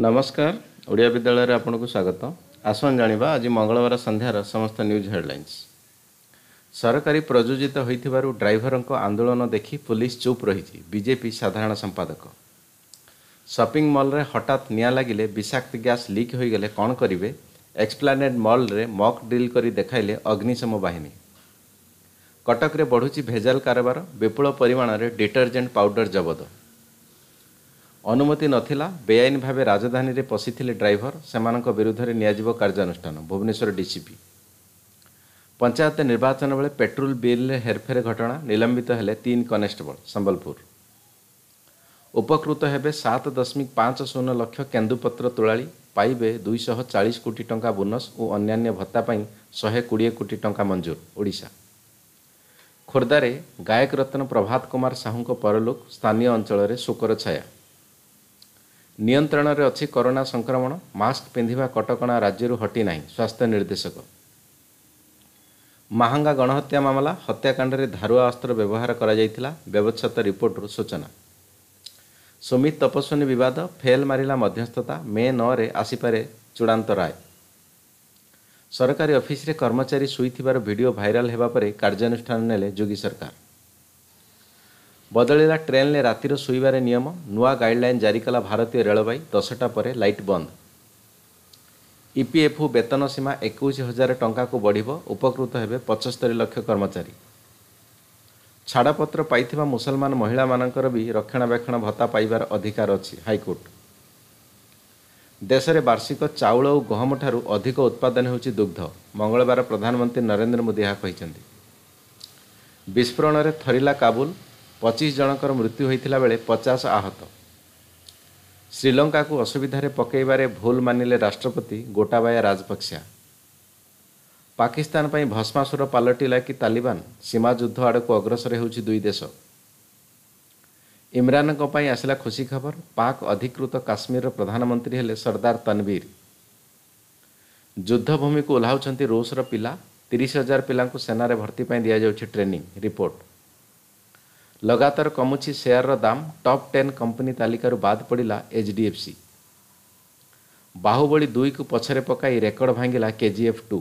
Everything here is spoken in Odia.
ନମସ୍କାର। ଓଡ଼ିଆ ବିଦ୍ୟାଳୟରେ ଆପଣଙ୍କୁ ସ୍ୱାଗତ। ଆସନ୍ତୁ ଜାଣିବା ଆଜି ମଙ୍ଗଳବାର ସନ୍ଧ୍ୟାର ସମସ୍ତ ନ୍ୟୁଜ୍ ହେଡ଼ଲାଇନ୍ସ। ସରକାରୀ ପ୍ରଯୋଜିତ ହୋଇଥିବାରୁ ଡ୍ରାଇଭରଙ୍କ ଆନ୍ଦୋଳନ ଦେଖି ପୁଲିସ ଚୁପ୍ ରହିଛି ବିଜେପି ସାଧାରଣ ସମ୍ପାଦକ। ସପିଂ ମଲ୍ରେ ହଠାତ୍ ନିଆଁ ଲାଗିଲେ ବିଷାକ୍ତ ଗ୍ୟାସ୍ ଲିକ୍ ହୋଇଗଲେ କ'ଣ କରିବେ? ଏକ୍ସପ୍ଲାନେଡ୍ ମଲ୍ରେ ମକ୍ ଡ୍ରିଲ୍ କରି ଦେଖାଇଲେ ଅଗ୍ନିଶମ ବାହିନୀ। କଟକରେ ବଢ଼ୁଛି ଭେଜାଲ କାରବାର ବିପୁଳ ପରିମାଣରେ ଡିଟର୍ଜେଣ୍ଟ ପାଉଡର ଜବତ। ଅନୁମତି ନଥିଲା ବେଆଇନ ଭାବେ ରାଜଧାନୀରେ ପଶିଥିଲେ ଡ୍ରାଇଭର ସେମାନଙ୍କ ବିରୁଦ୍ଧରେ ନିଆଯିବ କାର୍ଯ୍ୟାନୁଷ୍ଠାନ ଭୁବନେଶ୍ୱର ଡିସିପି। ପଞ୍ଚାୟତ ନିର୍ବାଚନ ବେଳେ ପେଟ୍ରୋଲ ବିଲ୍ରେ ହେରଫେର ଘଟଣା ନିଲମ୍ବିତ ହେଲେ ତିନି କନେଷ୍ଟବଳ ସମ୍ବଲପୁର। ଉପକୃତ ହେବେ ସାତ ଦଶମିକ ପାଞ୍ଚ ଶୂନ ଲକ୍ଷ କେନ୍ଦୁପତ୍ର ତୋଳାଳି ପାଇବେ ଦୁଇଶହ ଚାଳିଶ କୋଟି ଟଙ୍କା ବୋନସ୍ ଓ ଅନ୍ୟାନ୍ୟ ଭତ୍ତା ପାଇଁ ଶହେ କୋଡ଼ିଏ କୋଟି ଟଙ୍କା ମଞ୍ଜୁର ଓଡ଼ିଶା। ଖୋର୍ଦ୍ଧାରେ ଗାୟକ ରତ୍ନ ପ୍ରଭାତ କୁମାର ସାହୁଙ୍କ ପରଲୋକ ସ୍ଥାନୀୟ ଅଞ୍ଚଳରେ ଶୋକର ଛାୟା। ନିୟନ୍ତ୍ରଣରେ ଅଛି କରୋନା ସଂକ୍ରମଣ ମାସ୍କ ପିନ୍ଧିବା କଟକଣା ରାଜ୍ୟରୁ ହଟି ନାହିଁ ସ୍ୱାସ୍ଥ୍ୟ ନିର୍ଦ୍ଦେଶକ। ମାହାଙ୍ଗା ଗଣହତ୍ୟା ମାମଲା ହତ୍ୟାକାଣ୍ଡରେ ଧାରୁଆ ଅସ୍ତ୍ର ବ୍ୟବହାର କରାଯାଇଥିଲା ବ୍ୟବଚ୍ଛେଦ ରିପୋର୍ଟରୁ ସୂଚନା। ସୁମିତ ତପସ୍ୱିନୀ ବିବାଦ ଫେଲ୍ ମାରିଲା ମଧ୍ୟସ୍ଥତା ମେ ନଅରେ ଆସିପାରେ ଚୂଡ଼ାନ୍ତ ରାୟ। ସରକାରୀ ଅଫିସରେ କର୍ମଚାରୀ ଶୋଇଥିବାର ଭିଡ଼ିଓ ଭାଇରାଲ ହେବା ପରେ କାର୍ଯ୍ୟାନୁଷ୍ଠାନ ନେଲେ ଯୋଗୀ ସରକାର। ବଦଳିଲା ଟ୍ରେନ୍ରେ ରାତିର ଶୋଇବାରେ ନିୟମ ନୂଆ ଗାଇଡ଼ଲାଇନ୍ ଜାରି କଲା ଭାରତୀୟ ରେଳବାଇ ଦଶଟା ପରେ ଲାଇଟ୍ ବନ୍ଦ। ଇପିଏଫ୍ଓ ବେତନ ସୀମା ଏକୋଇଶ ହଜାର ଟଙ୍କାକୁ ବଢ଼ିବ ଉପକୃତ ହେବେ ପଚସ୍ତରୀ ଲକ୍ଷ କର୍ମଚାରୀ। ଛାଡ଼ପତ୍ର ପାଇଥିବା ମୁସଲମାନ ମହିଳାମାନଙ୍କର ବି ରକ୍ଷଣାବେକ୍ଷଣ ଭତ୍ତା ପାଇବାର ଅଧିକାର ଅଛି ହାଇକୋର୍ଟ। ଦେଶରେ ବାର୍ଷିକ ଚାଉଳ ଓ ଗହମଠାରୁ ଅଧିକ ଉତ୍ପାଦନ ହେଉଛି ଦୁଗ୍ଧ ମଙ୍ଗଳବାର ପ୍ରଧାନମନ୍ତ୍ରୀ ନରେନ୍ଦ୍ର ମୋଦି ଏହା କହିଛନ୍ତି। ବିସ୍ଫୋରଣରେ ଥରିଲା କାବୁଲ ପଚିଶ ଜଣଙ୍କର ମୃତ୍ୟୁ ହୋଇଥିଲା ବେଳେ ପଚାଶ ଆହତ। ଶ୍ରୀଲଙ୍କାକୁ ଅସୁବିଧାରେ ପକାଇବାରେ ଭୁଲ ମାନିଲେ ରାଷ୍ଟ୍ରପତି ଗୋଟାବାୟା ରାଜପକ୍ଷା। ପାକିସ୍ତାନ ପାଇଁ ଭସ୍ମାସୁର ପାଲଟିଲା କି ତାଲିବାନ ସୀମା ଯୁଦ୍ଧ ଆଡ଼କୁ ଅଗ୍ରସର ହେଉଛି ଦୁଇ ଦେଶ। ଇମ୍ରାନଙ୍କ ପାଇଁ ଆସିଲା ଖୁସି ଖବର ପାକ୍ ଅଧିକୃତ କାଶ୍ମୀରର ପ୍ରଧାନମନ୍ତ୍ରୀ ହେଲେ ସର୍ଦ୍ଦାର ତନବୀର। ଯୁଦ୍ଧଭୂମିକୁ ଓହ୍ଲାଉଛନ୍ତି ରୁଷର ପିଲା ତିରିଶ ହଜାର ପିଲାଙ୍କୁ ସେନାରେ ଭର୍ତ୍ତି ପାଇଁ ଦିଆଯାଉଛି ଟ୍ରେନିଂ ରିପୋର୍ଟ। ଲଗାତାର କମୁଛି ସେୟାରର ଦାମ ଟପ୍ ଟେନ୍ କମ୍ପାନୀ ତାଲିକାରୁ ବାଦ୍ ପଡ଼ିଲା H D F C Baahubali ଦୁଇକୁ ପଛରେ ପକାଇ ରେକର୍ଡ ଭାଙ୍ଗିଲା କେଜିଏଫ୍ ଟୁ